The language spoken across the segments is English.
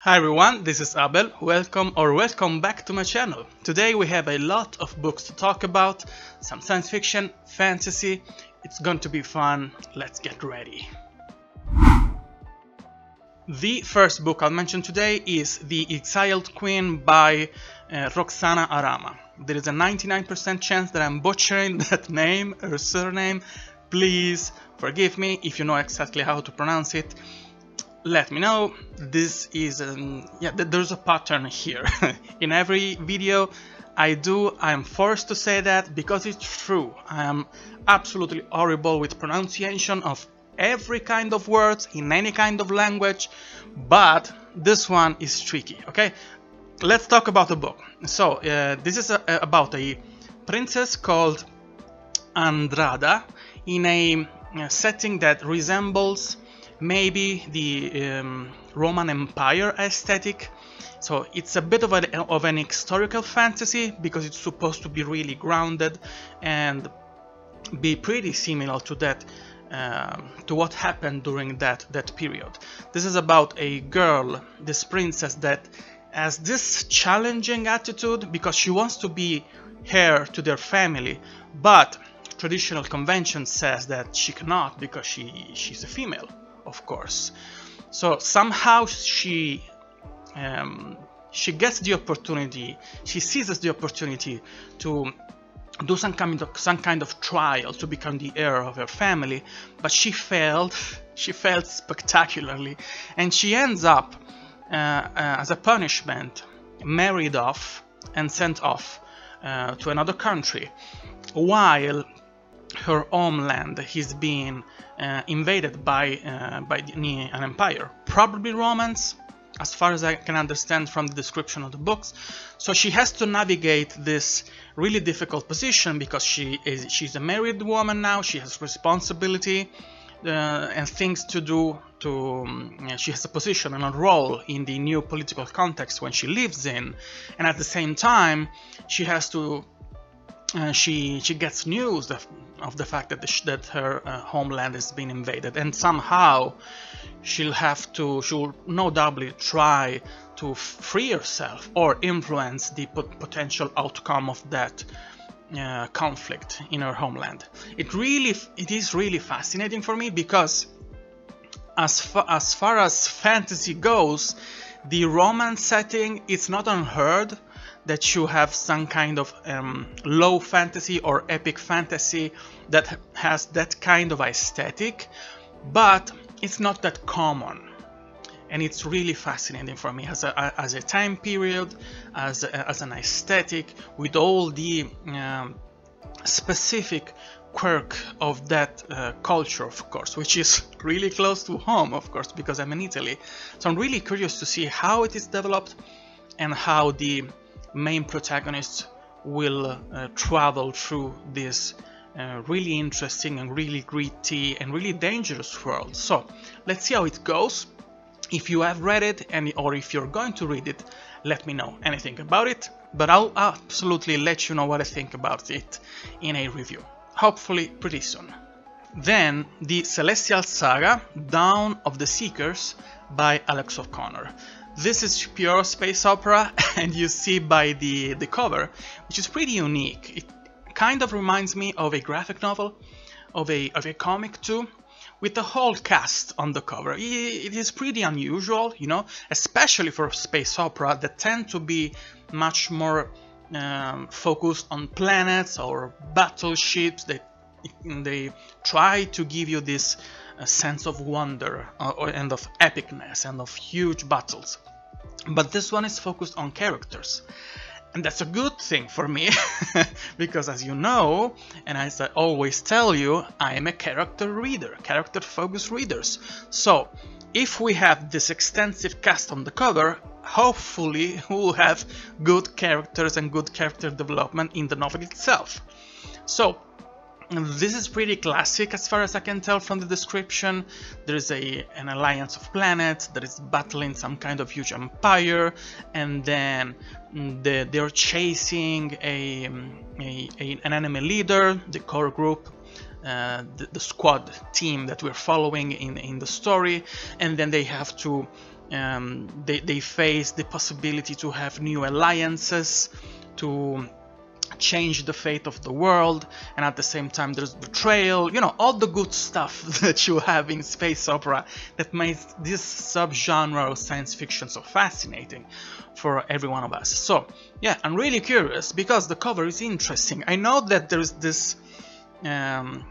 Hi everyone, this is Abel. Welcome or welcome back to my channel. Today we have a lot of books to talk about, some science fiction, fantasy. It's going to be fun. Let's get ready. The first book I'll mention today is The Exiled Queen by uh, Roxana Arama. There is a 99% chance that I'm butchering that name or surname. Please forgive me if you know exactly how to pronounce it let me know. This is um, yeah there's a pattern here. In every video I do I'm forced to say that because it's true. I am absolutely horrible with pronunciation of every kind of words in any kind of language but this one is tricky okay? Let's talk about the book. So uh, this is a, about a princess called Andrada in a, a setting that resembles maybe the um, Roman Empire aesthetic. So it's a bit of, a, of an historical fantasy because it's supposed to be really grounded and be pretty similar to that uh, to what happened during that that period. This is about a girl, this princess that has this challenging attitude because she wants to be heir to their family, but traditional convention says that she cannot because she she's a female of course. So somehow she um, she gets the opportunity, she seizes the opportunity to do some kind of some kind of trial to become the heir of her family, but she failed. She failed spectacularly, and she ends up uh, uh, as a punishment married off and sent off uh, to another country, while her homeland is being uh, invaded by uh, by an empire, probably Romans, as far as I can understand from the description of the books. So she has to navigate this really difficult position because she is she's a married woman now. She has responsibility uh, and things to do. To um, she has a position and a role in the new political context when she lives in, and at the same time she has to uh, she she gets news of, of the fact that the, that her uh, homeland has been invaded, and somehow she'll have to she'll no doubtly try to free herself or influence the pot potential outcome of that uh, conflict in her homeland. It really it is really fascinating for me because as far as far as fantasy goes, the Roman setting is not unheard that you have some kind of um, low fantasy or epic fantasy that has that kind of aesthetic, but it's not that common. And it's really fascinating for me as a, as a time period, as, a, as an aesthetic, with all the um, specific quirk of that uh, culture, of course, which is really close to home, of course, because I'm in Italy. So I'm really curious to see how it is developed and how the main protagonist will uh, travel through this uh, really interesting and really gritty and really dangerous world. So let's see how it goes. If you have read it and or if you're going to read it, let me know anything about it. But I'll absolutely let you know what I think about it in a review. Hopefully pretty soon. Then the Celestial Saga Dawn of the Seekers by Alex O'Connor. This is pure space opera and you see by the, the cover, which is pretty unique. It kind of reminds me of a graphic novel, of a, of a comic too, with the whole cast on the cover. It is pretty unusual, you know, especially for space opera that tend to be much more um, focused on planets or battleships. They, they try to give you this uh, sense of wonder uh, and of epicness and of huge battles. But this one is focused on characters. And that's a good thing for me because as you know and as I always tell you I am a character reader character focused readers. So if we have this extensive cast on the cover hopefully we'll have good characters and good character development in the novel itself. So this is pretty classic as far as I can tell from the description. There is a, an alliance of planets that is battling some kind of huge empire and then the, they're chasing a, a, a, an enemy leader, the core group, uh, the, the, squad team that we're following in, in the story and then they have to um, they, they face the possibility to have new alliances, to change the fate of the world and at the same time there's betrayal you know all the good stuff that you have in space opera that makes this subgenre of science fiction so fascinating for every one of us. So yeah i'm really curious because the cover is interesting. I know that there's this um,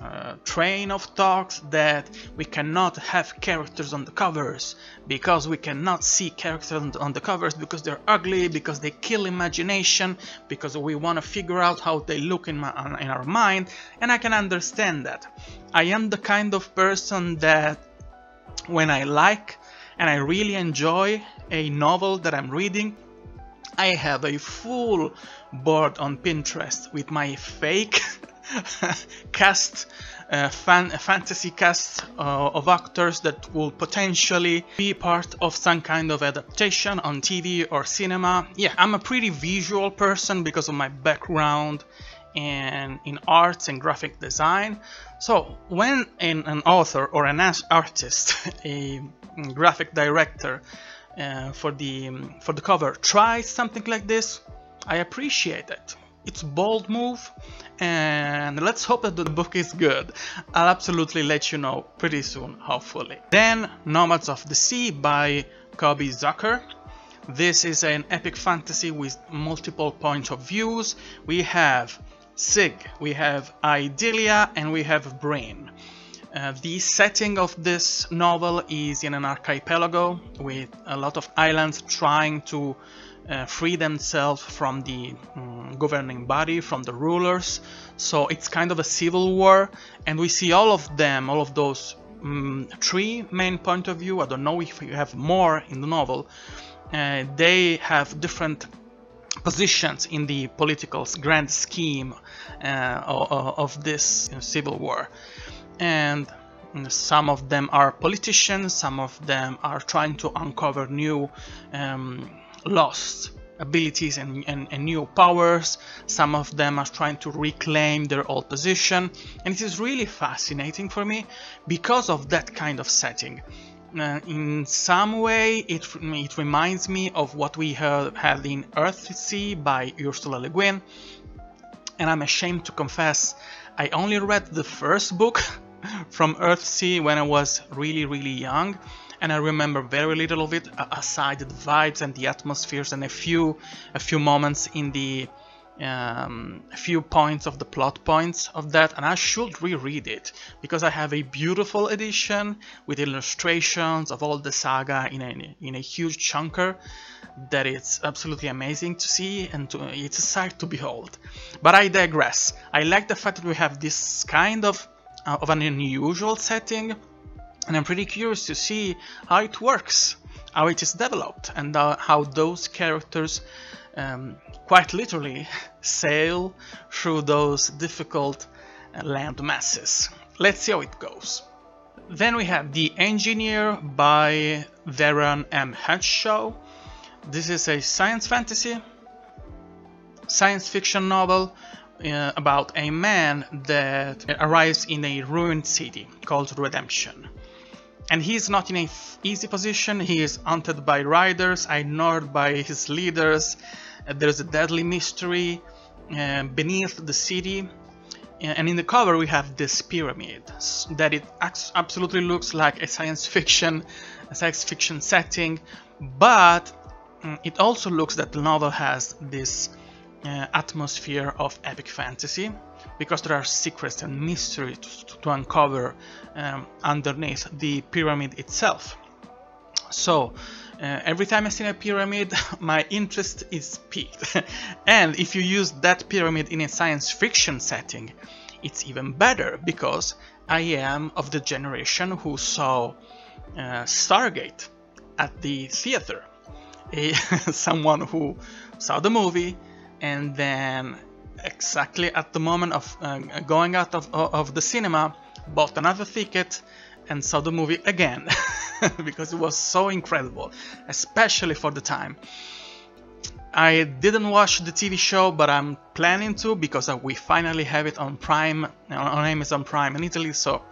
uh, train of talks that we cannot have characters on the covers because we cannot see characters on the covers because they're ugly, because they kill imagination, because we want to figure out how they look in, my, in our mind, and I can understand that. I am the kind of person that when I like and I really enjoy a novel that I'm reading, I have a full board on Pinterest with my fake cast, uh, fan fantasy cast uh, of actors that will potentially be part of some kind of adaptation on TV or cinema. Yeah, I'm a pretty visual person because of my background in, in arts and graphic design. So when an, an author or an artist, a graphic director uh, for the for the cover tries something like this, I appreciate it. It's bold move and let's hope that the book is good. I'll absolutely let you know pretty soon, hopefully. Then Nomads of the Sea by Coby Zucker. This is an epic fantasy with multiple points of views. We have Sig, we have Idylia, and we have Breen. Uh, the setting of this novel is in an archipelago with a lot of islands trying to uh, free themselves from the um, governing body, from the rulers. So it's kind of a civil war, and we see all of them, all of those um, three main point of view. I don't know if you have more in the novel. Uh, they have different positions in the political grand scheme uh, of, this you know, civil war, and some of them are politicians, some of them are trying to uncover new um, lost abilities and, and, and, new powers. Some of them are trying to reclaim their old position. And it is really fascinating for me because of that kind of setting. Uh, in some way, it, it reminds me of what we heard, had in Earthsea by Ursula Le Guin. And I'm ashamed to confess, I only read the first book from Earthsea when I was really, really young and I remember very little of it aside the vibes and the atmospheres and a few a few moments in the um, a few points of the plot points of that and I should reread it because I have a beautiful edition with illustrations of all the saga in a, in a huge chunker that it's absolutely amazing to see and to, it's a sight to behold. But I digress. I like the fact that we have this kind of, uh, of an unusual setting and I'm pretty curious to see how it works, how it is developed, and uh, how those characters um, quite literally sail through those difficult uh, land masses. Let's see how it goes. Then we have The Engineer by Darran M. Handshaw. This is a science fantasy, science fiction novel uh, about a man that arrives in a ruined city called Redemption and he's not in a easy position. He is hunted by riders, ignored by his leaders. Uh, there's a deadly mystery uh, beneath the city. Uh, and in the cover we have this pyramid that it absolutely looks like a science fiction, a science fiction setting, but um, it also looks that the novel has this uh, atmosphere of epic fantasy because there are secrets and mysteries to, to uncover um, underneath the pyramid itself. So uh, every time I see a pyramid, my interest is piqued. and if you use that pyramid in a science fiction setting, it's even better because I am of the generation who saw uh, Stargate at the theater. A, someone who saw the movie and then exactly at the moment of uh, going out of, of the cinema, bought another ticket and saw the movie again because it was so incredible, especially for the time. I didn't watch the TV show, but I'm planning to because we finally have it on Prime, on Amazon Prime in Italy. So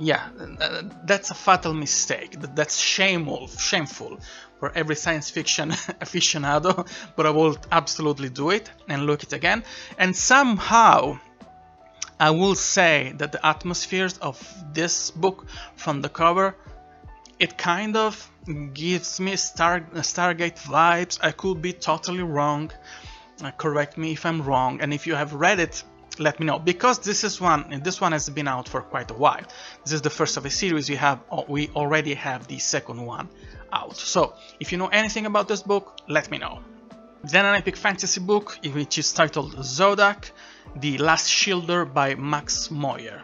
yeah, uh, that's a fatal mistake. That's shameful, shameful for every science fiction aficionado, but I will absolutely do it and look it again. And somehow, I will say that the atmospheres of this book from the cover, it kind of gives me Star Stargate vibes. I could be totally wrong. Uh, correct me if I'm wrong. And if you have read it, let me know. Because this is one this one has been out for quite a while. This is the first of a series we have oh, we already have the second one out. So if you know anything about this book let me know. Then an epic fantasy book which is titled Zodak the last shielder by max moyer.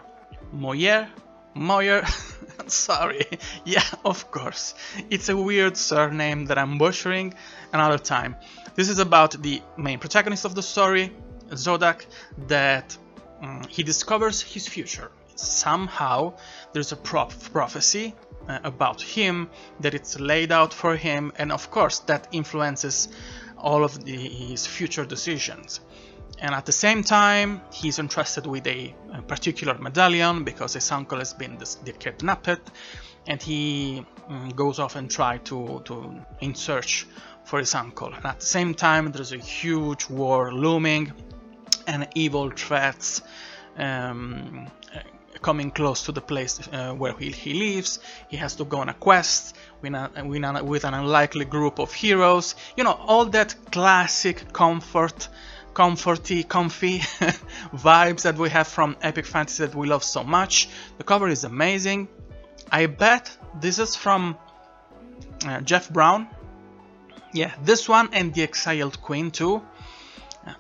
Moyer? Moyer? Sorry. Yeah of course. It's a weird surname that i'm butchering another time. This is about the main protagonist of the story Zodak that um, he discovers his future. Somehow there's a prop- prophecy uh, about him that it's laid out for him and of course that influences all of the, his future decisions. And at the same time, he's entrusted with a, a particular medallion because his uncle has been kidnapped and he um, goes off and try to, to in search for his uncle. And at the same time, there's a huge war looming and evil threats um, coming close to the place uh, where he, he, lives. He has to go on a quest with, a, with, an unlikely group of heroes. You know, all that classic comfort, comforty, comfy vibes that we have from epic fantasy that we love so much. The cover is amazing. I bet this is from uh, Jeff Brown. Yeah, this one and The Exiled Queen too.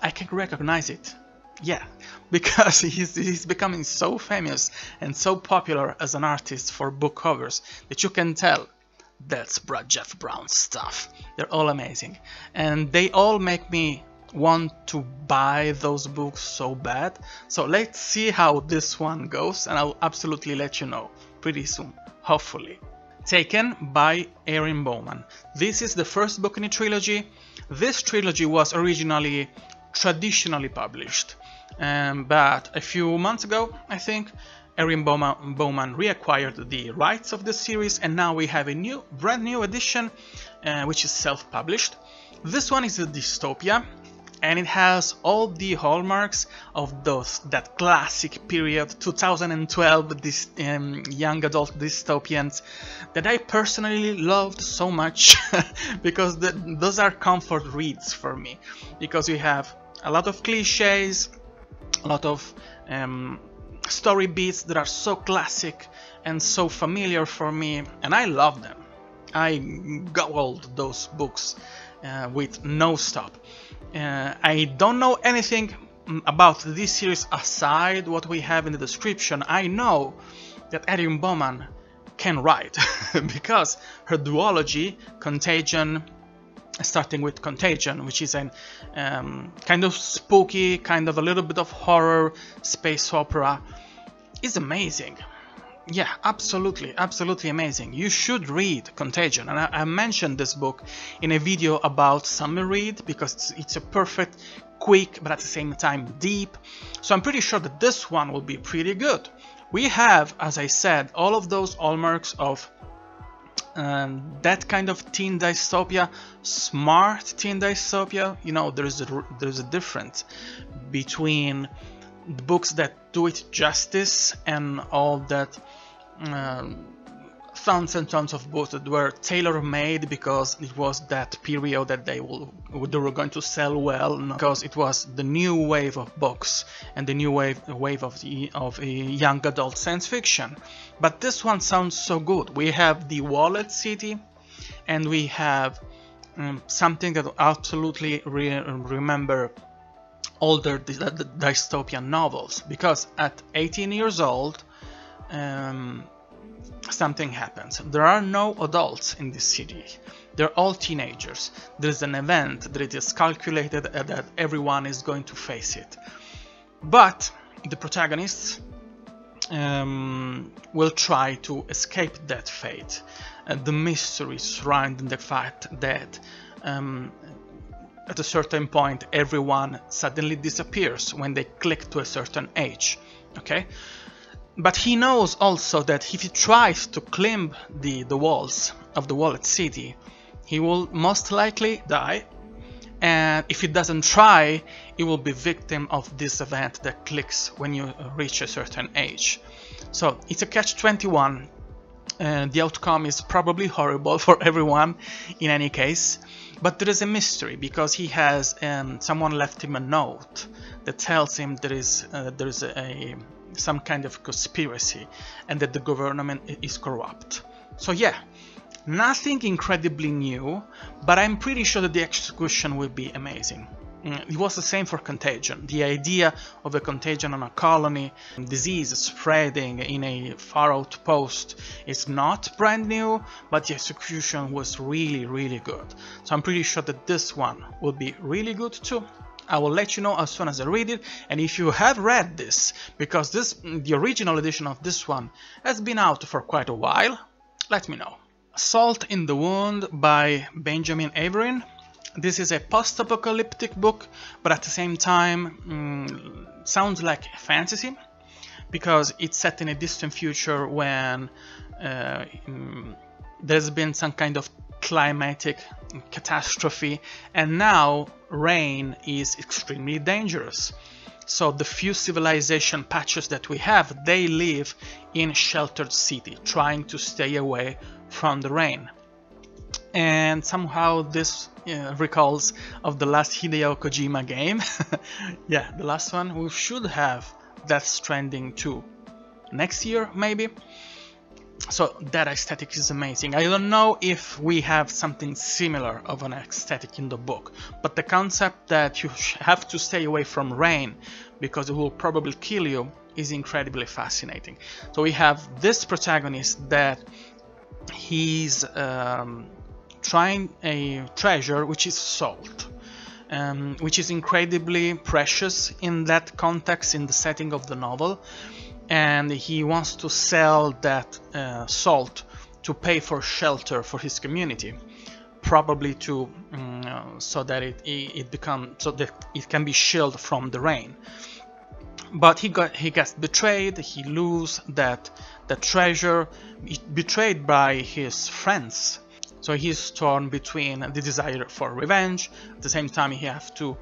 I can recognize it. Yeah, because he's, he's becoming so famous and so popular as an artist for book covers that you can tell that's Brad Jeff Brown stuff. They're all amazing. And they all make me want to buy those books so bad. So let's see how this one goes and I'll absolutely let you know pretty soon, hopefully. Taken by Erin Bowman. This is the first book in a trilogy. This trilogy was originally traditionally published. Um, but a few months ago, I think, Erin Bowman, Bowman, reacquired the rights of the series and now we have a new, brand new edition uh, which is self-published. This one is a dystopia and it has all the hallmarks of those that classic period 2012 this um, young adult dystopians that I personally loved so much because the, those are comfort reads for me because we have a lot of cliches, a lot of um, story beats that are so classic and so familiar for me, and I love them. I gobbled those books uh, with no stop. Uh, I don't know anything about this series aside what we have in the description. I know that Erin Bowman can write because her duology, Contagion, starting with Contagion, which is a um, kind of spooky, kind of a little bit of horror space opera, is amazing. Yeah, absolutely, absolutely amazing. You should read Contagion, and I, I mentioned this book in a video about summer read because it's, it's a perfect, quick, but at the same time deep. So I'm pretty sure that this one will be pretty good. We have, as I said, all of those hallmarks of um, that kind of teen dystopia, smart teen dystopia, you know, there's a, there's a difference between the books that do it justice and all that um, tons and tons of books that were tailor-made because it was that period that they, will, they were going to sell well because it was the new wave of books and the new wave, wave of, the, of young adult science fiction. But this one sounds so good. We have the Wallet City and we have um, something that absolutely re remember older dystopian novels because at 18 years old um, something happens. There are no adults in this city. They're all teenagers. There's an event that is calculated that everyone is going to face it. But the protagonists um, will try to escape that fate. Uh, the mystery surrounding the fact that um, at a certain point everyone suddenly disappears when they click to a certain age. Okay, but he knows also that if he tries to climb the, the walls of the Wallet City, he will most likely die. And if he doesn't try, he will be victim of this event that clicks when you reach a certain age. So it's a catch-21 and the outcome is probably horrible for everyone in any case but there is a mystery because he has um, someone left him a note that tells him there is uh, there is a, some kind of conspiracy and that the government is corrupt so yeah nothing incredibly new but i'm pretty sure that the execution will be amazing Mm, it was the same for contagion. The idea of a contagion on a colony, disease spreading in a far out post is not brand new, but the execution was really, really good. So I'm pretty sure that this one will be really good too. I will let you know as soon as I read it and if you have read this because this the original edition of this one has been out for quite a while let me know. Salt in the Wound by Benjamin Aeveryn this is a post-apocalyptic book, but at the same time mm, sounds like fantasy because it's set in a distant future when uh, mm, there's been some kind of climatic catastrophe and now rain is extremely dangerous. So the few civilization patches that we have, they live in sheltered city, trying to stay away from the rain and somehow this uh, recalls of the last Hideo Kojima game. yeah, the last one. We should have Death Stranding 2 next year, maybe. So that aesthetic is amazing. I don't know if we have something similar of an aesthetic in the book, but the concept that you have to stay away from rain because it will probably kill you is incredibly fascinating. So we have this protagonist that he's um, trying a treasure which is salt. Um, which is incredibly precious in that context, in the setting of the novel, and he wants to sell that uh, salt to pay for shelter for his community, probably to um, so that it it becomes so that it can be shielded from the rain. But he got he gets betrayed. He loses that that treasure, betrayed by his friends so he's torn between the desire for revenge, at the same time he has to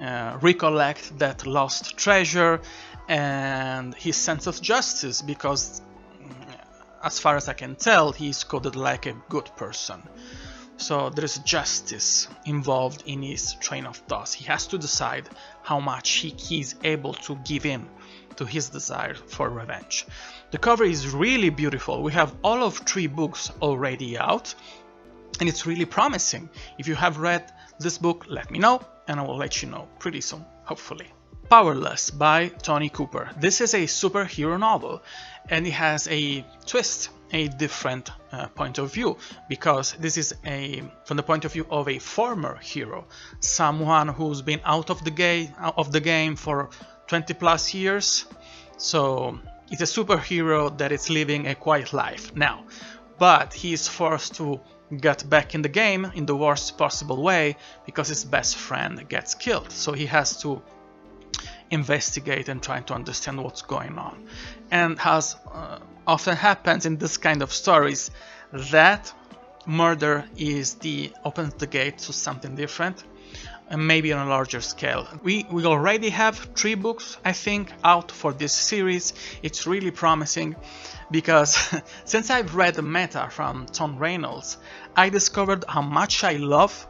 uh, recollect that lost treasure and his sense of justice because mm, as far as I can tell he's coded like a good person. So there is justice involved in his train of thoughts. He has to decide how much he, is able to give in to his desire for revenge. The cover is really beautiful. We have all of three books already out and it's really promising. If you have read this book, let me know and I will let you know pretty soon, hopefully. Powerless by Tony Cooper. This is a superhero novel and it has a twist, a different uh, point of view because this is a from the point of view of a former hero, someone who's been out of the game of the game for 20 plus years. So it's a superhero that is living a quiet life now, but he is forced to get back in the game in the worst possible way because his best friend gets killed. So he has to investigate and try to understand what's going on. And as uh, often happens in this kind of stories, that murder is the opens the gate to something different and maybe on a larger scale. We, we already have three books, I think, out for this series. It's really promising because since I've read the meta from Tom Reynolds, I discovered how much I love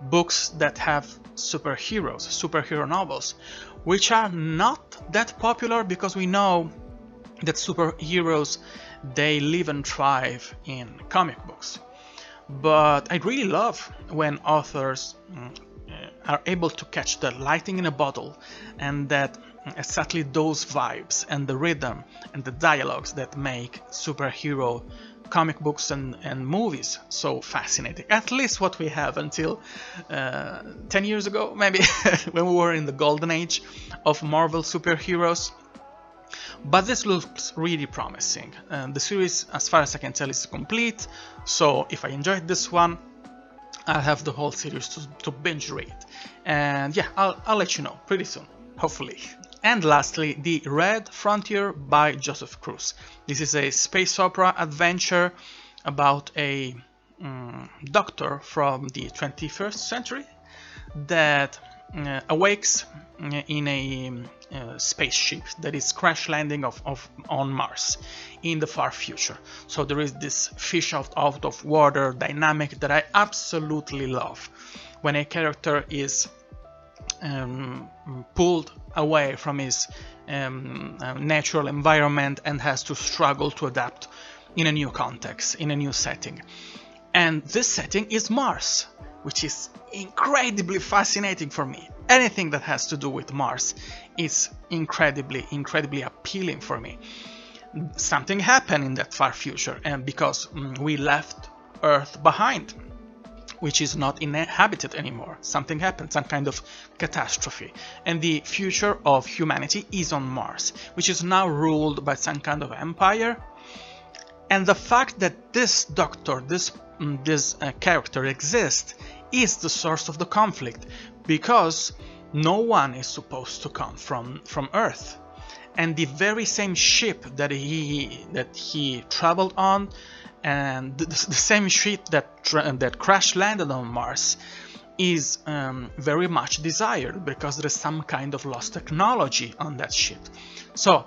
books that have superheroes, superhero novels, which are not that popular because we know that superheroes they live and thrive in comic books. But I really love when authors mm, are able to catch the lightning in a bottle and that exactly those vibes and the rhythm and the dialogues that make superhero comic books and, and movies so fascinating. At least what we have until uh, 10 years ago, maybe, when we were in the golden age of Marvel superheroes. But this looks really promising. Uh, the series, as far as I can tell, is complete. So if I enjoyed this one, I'll have the whole series to, to binge read. And yeah, I'll, I'll let you know pretty soon, hopefully. And lastly, The Red Frontier by Joseph Cruz. This is a space opera adventure about a um, doctor from the 21st century that uh, awakes in a uh, spaceship that is crash landing of, of, on Mars in the far future. So there is this fish out, out of water dynamic that I absolutely love. When a character is um, pulled away from his um, uh, natural environment and has to struggle to adapt in a new context, in a new setting. And this setting is Mars, which is incredibly fascinating for me. Anything that has to do with Mars is incredibly, incredibly appealing for me. Something happened in that far future, and because mm, we left Earth behind, which is not inhabited anymore. Something happened, some kind of catastrophe. And the future of humanity is on Mars, which is now ruled by some kind of empire. And the fact that this doctor, this mm, this uh, character exists is the source of the conflict because no one is supposed to come from from Earth. And the very same ship that he that he traveled on and the, the same ship that that crash landed on Mars is um, very much desired because there is some kind of lost technology on that ship. So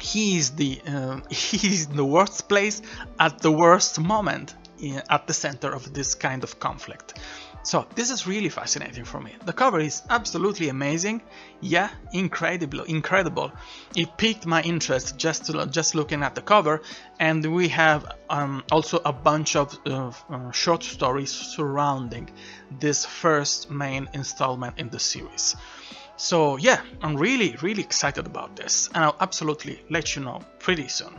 he is the uh, he is the worst place at the worst moment in, at the center of this kind of conflict so this is really fascinating for me. The cover is absolutely amazing. Yeah, incredible, incredible. It piqued my interest just to, just looking at the cover, and we have um, also a bunch of uh, uh, short stories surrounding this first main installment in the series. So yeah, I'm really, really excited about this, and I'll absolutely let you know pretty soon.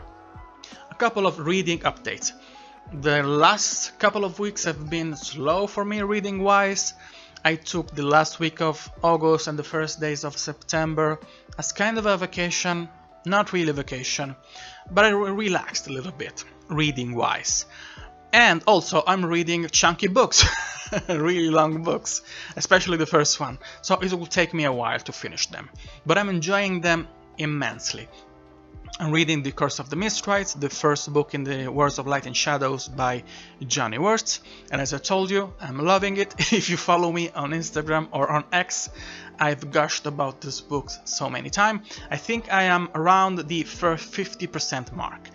A couple of reading updates. The last couple of weeks have been slow for me reading wise. I took the last week of August and the first days of September as kind of a vacation, not really vacation, but I relaxed a little bit reading wise. And also I'm reading chunky books, really long books, especially the first one, so it will take me a while to finish them. But I'm enjoying them immensely. I'm reading The Curse of the Mistwraith, the first book in the Worlds of Light and Shadows by Janny Wurts. And as I told you, I'm loving it. if you follow me on Instagram or on X, I've gushed about this book so many times. I think I am around the first 50% mark.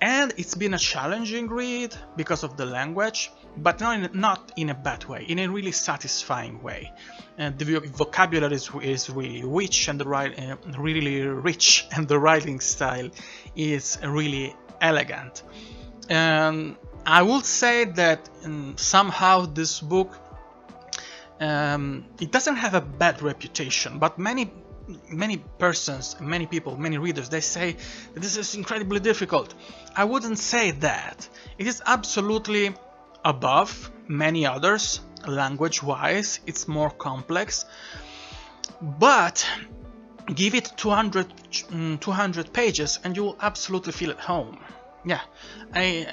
And it's been a challenging read because of the language, but not in, not in a bad way, in a really satisfying way. And the vocabulary is, is really rich and the uh, really rich, and the writing style is really elegant. And I would say that um, somehow this book um, it doesn't have a bad reputation, but many many persons, many people, many readers, they say this is incredibly difficult. I wouldn't say that. It is absolutely above many others language wise it's more complex. But give it 200 mm, 200 pages and you will absolutely feel at home. Yeah i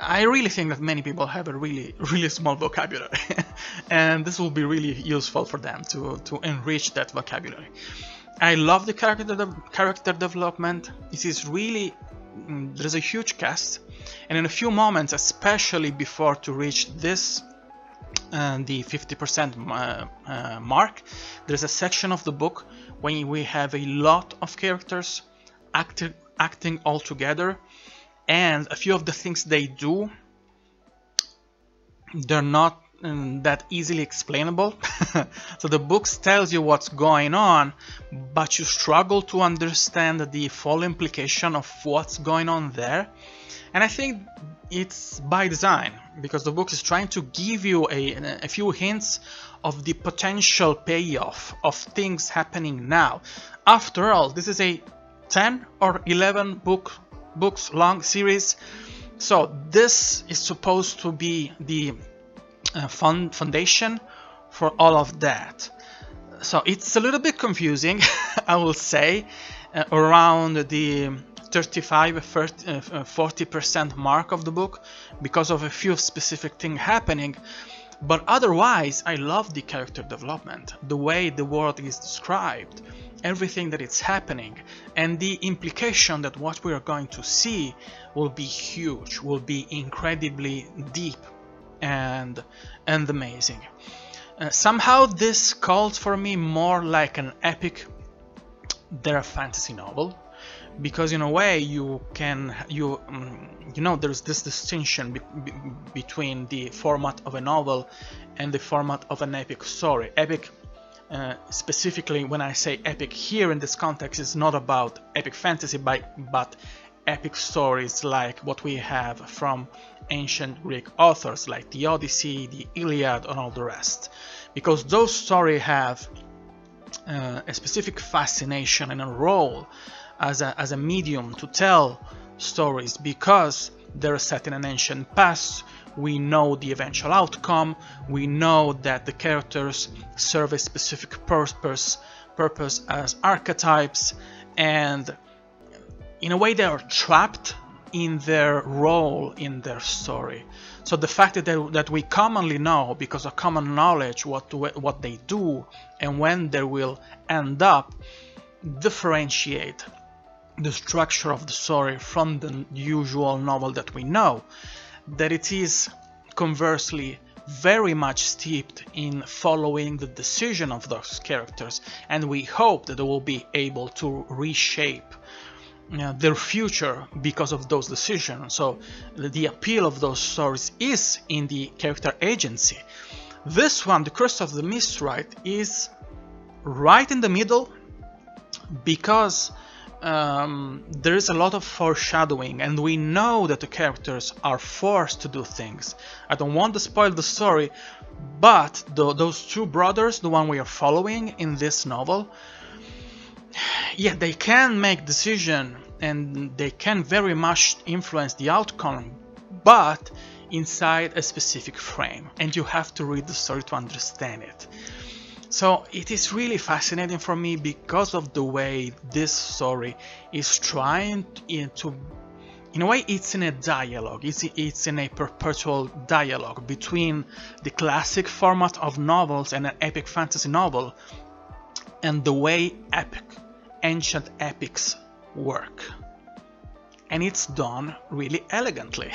i really think that many people have a really really small vocabulary. And this will be really useful for them to to enrich that vocabulary. I love the character de character development. This is really there's a huge cast and in a few moments especially before to reach this uh, the 50% uh, uh, mark there's a section of the book when we have a lot of characters acting acting all together and a few of the things they do they're not um, that easily explainable. So the book tells you what's going on but you struggle to understand the full implication of what's going on there. And I think it's by design because the book is trying to give you a, a few hints of the potential payoff of things happening now. After all, this is a 10 or 11 book books long series, so this is supposed to be the fund foundation for all of that. So it's a little bit confusing, I will say, uh, around the 35 40% uh, mark of the book because of a few specific things happening but otherwise I love the character development the way the world is described everything that is happening and the implication that what we are going to see will be huge will be incredibly deep and and amazing. Uh, somehow this calls for me more like an epic than a fantasy novel because in a way you can you um, you know there's this distinction be be between the format of a novel and the format of an epic story. Epic uh, specifically when I say epic here in this context is not about epic fantasy by, but epic stories like what we have from ancient Greek authors like the Odyssey, the Iliad and all the rest. Because those stories have uh, a specific fascination and a role as a, as a medium to tell stories because they're set in an ancient past. We know the eventual outcome, we know that the characters serve a specific purpose, purpose as archetypes, and in a way they are trapped in their role in their story. So the fact that, they, that we commonly know, because of common knowledge, what, what they do and when they will end up, differentiate the structure of the story from the usual novel that we know that it is conversely very much steeped in following the decision of those characters and we hope that they will be able to reshape uh, their future because of those decisions so the appeal of those stories is in the character agency this one the curse of the mistwraith is right in the middle because um, there is a lot of foreshadowing and we know that the characters are forced to do things. I don't want to spoil the story, but the, those two brothers, the one we are following in this novel, yeah, they can make decision and they can very much influence the outcome, but inside a specific frame, and you have to read the story to understand it. So it is really fascinating for me because of the way this story is trying to in a way it's in a dialogue it's, it's in a perpetual dialogue between the classic format of novels and an epic fantasy novel and the way epic ancient epics work and it's done really elegantly.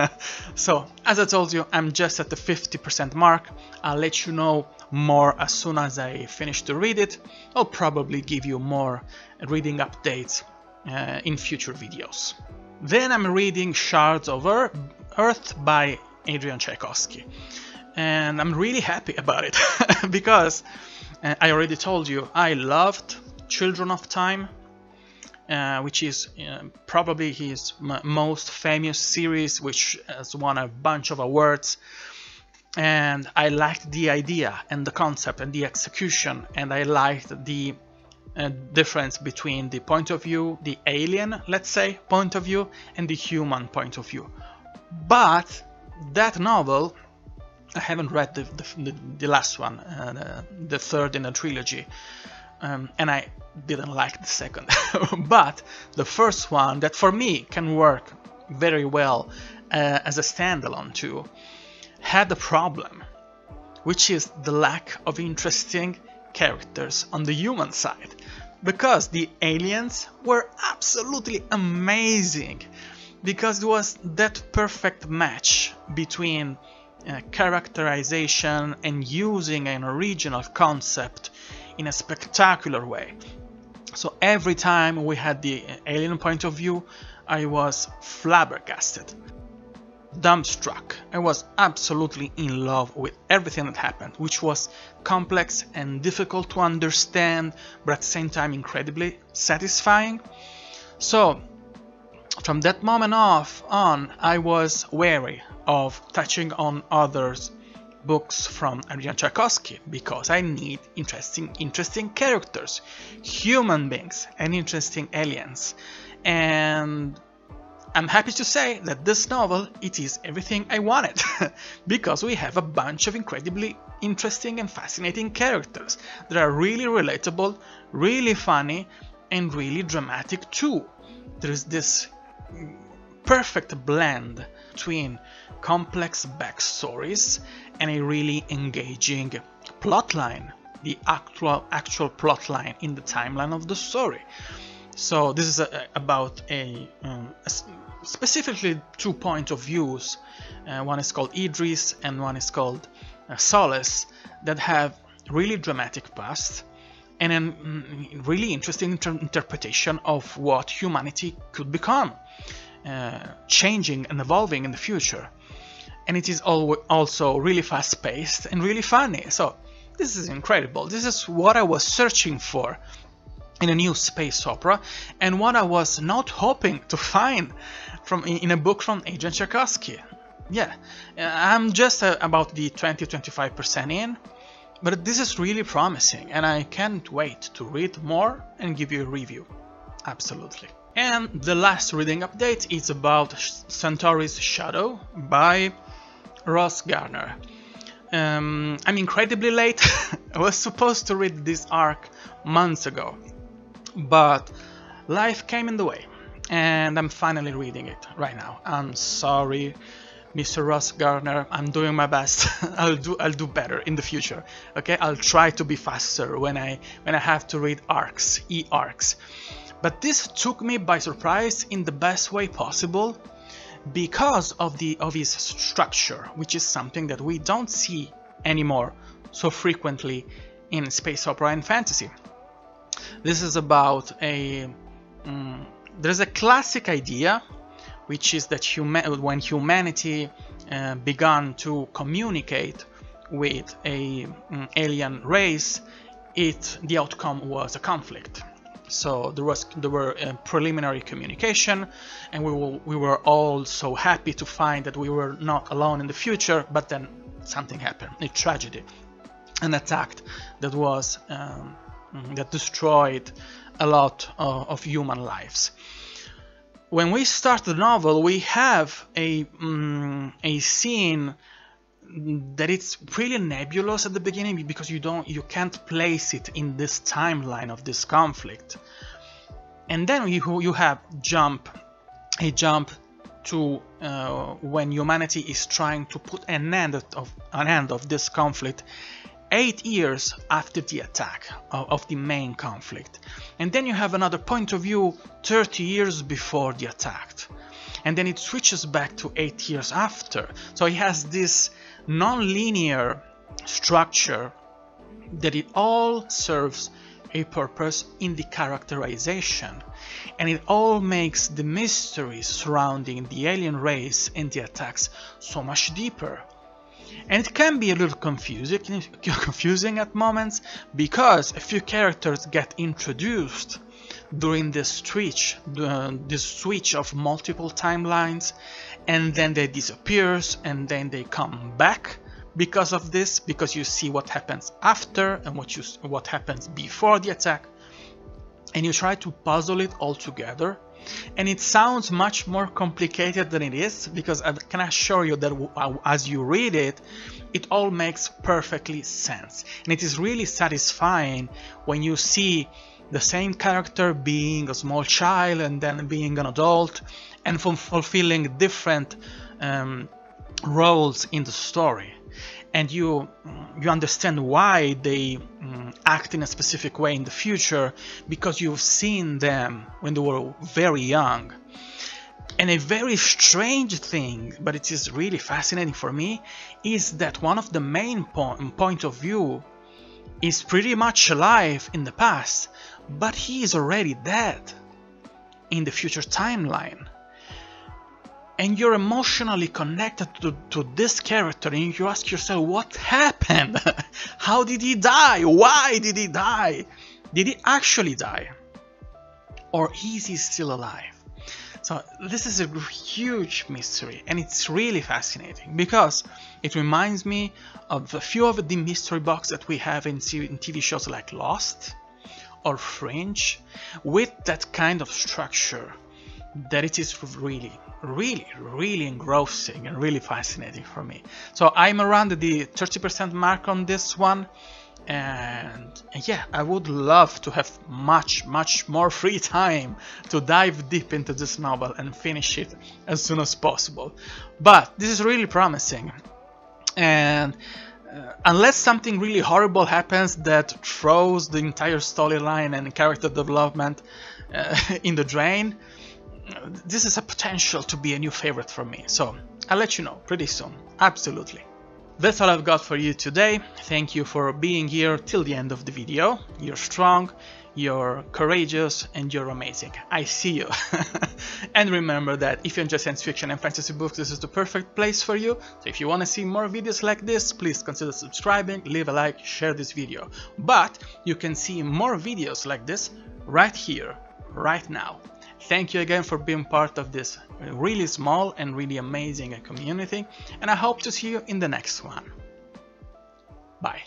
so, as I told you, I'm just at the 50% mark. I'll let you know more as soon as I finish to read it. I'll probably give you more reading updates uh, in future videos. Then I'm reading Shards of Earth by Adrian Tchaikovsky. And I'm really happy about it because uh, I already told you I loved Children of Time uh, which is uh, probably his most famous series, which has won a bunch of awards. And I liked the idea and the concept and the execution, and I liked the uh, difference between the point of view, the alien, let's say, point of view, and the human point of view. But that novel, I haven't read the, the, the last one, uh, the third in the trilogy, um, and I didn't like the second. but the first one, that for me can work very well uh, as a standalone too, had a problem, which is the lack of interesting characters on the human side. Because the aliens were absolutely amazing, because it was that perfect match between uh, characterization and using an original concept in a spectacular way. So every time we had the alien point of view, I was flabbergasted, dumbstruck. I was absolutely in love with everything that happened, which was complex and difficult to understand, but at the same time incredibly satisfying. So from that moment off on, I was wary of touching on others' books from Adrian Tchaikovsky because I need interesting interesting characters, human beings and interesting aliens. And I'm happy to say that this novel it is everything I wanted because we have a bunch of incredibly interesting and fascinating characters that are really relatable, really funny and really dramatic too. There's this perfect blend between complex backstories and a really engaging plotline the actual actual plot line in the timeline of the story. So this is a, about a, um, a, specifically two point of views. Uh, one is called Idris and one is called uh, Solace that have really dramatic past and a mm, really interesting inter interpretation of what humanity could become, uh, changing and evolving in the future. And it is also really fast paced and really funny. So this is incredible. This is what I was searching for in a new space opera and what I was not hoping to find from in a book from Adrian Tchaikovsky. Yeah, I'm just uh, about the 20-25% in, but this is really promising and I can't wait to read more and give you a review. Absolutely. And the last reading update is about Centauri's Shadow by Ross Garner. Um, I'm incredibly late. I was supposed to read this arc months ago, but life came in the way and I'm finally reading it right now. I'm sorry, Mr. Ross Garner. I'm doing my best. I'll do I'll do better in the future. Okay, I'll try to be faster when I when I have to read arcs, e arcs. But this took me by surprise in the best way possible because of the his structure, which is something that we don't see anymore so frequently in space opera and fantasy. This is about a um, there's a classic idea which is that huma when humanity uh, began to communicate with a um, alien race it the outcome was a conflict so there was there were uh, preliminary communication and we were, we were all so happy to find that we were not alone in the future but then something happened a tragedy an attack that was um, that destroyed a lot of, of human lives. When we start the novel, we have a um, a scene that it's really nebulous at the beginning because you don't you can't place it in this timeline of this conflict and then you you have jump a jump to uh, when humanity is trying to put an end of an end of this conflict eight years after the attack of, of, the main conflict. And then you have another point of view 30 years before the attack. And then it switches back to eight years after. So it has this non-linear structure that it all serves a purpose in the characterization and it all makes the mystery surrounding the alien race and the attacks so much deeper. And it can be a little confusing, confusing at moments because a few characters get introduced during this switch, uh, this switch of multiple timelines, and then they disappear and then they come back because of this, because you see what happens after and what you what happens before the attack, and you try to puzzle it all together. And it sounds much more complicated than it is because I can assure you that uh, as you read it it all makes perfectly sense. And it is really satisfying when you see the same character being a small child and then being an adult and from fulfilling different um, roles in the story. And you you understand why they um, act in a specific way in the future because you've seen them when they were very young. And a very strange thing but it is really fascinating for me is that one of the main po point of view is pretty much alive in the past but he is already dead in the future timeline and you're emotionally connected to, to this character and you ask yourself what happened? How did he die? Why did he die? Did he actually die? Or is he still alive? So this is a huge mystery and it's really fascinating because it reminds me of a few of the mystery box that we have in TV shows like Lost or Fringe with that kind of structure that it is really really really engrossing and really fascinating for me. So i'm around the 30% mark on this one. And yeah i would love to have much much more free time to dive deep into this novel and finish it as soon as possible. But this is really promising. And uh, unless something really horrible happens that throws the entire storyline and character development uh, in the drain, this is a potential to be a new favorite for me. So I'll let you know pretty soon. Absolutely. That's all I've got for you today. Thank you for being here till the end of the video. You're strong, you're courageous, and you're amazing. I see you. and remember that if you enjoy science fiction and fantasy books, this is the perfect place for you. So if you want to see more videos like this, please consider subscribing, leave a like, share this video. But you can see more videos like this right here, right now. Thank you again for being part of this uh, really small and really amazing uh, community and I hope to see you in the next one. Bye.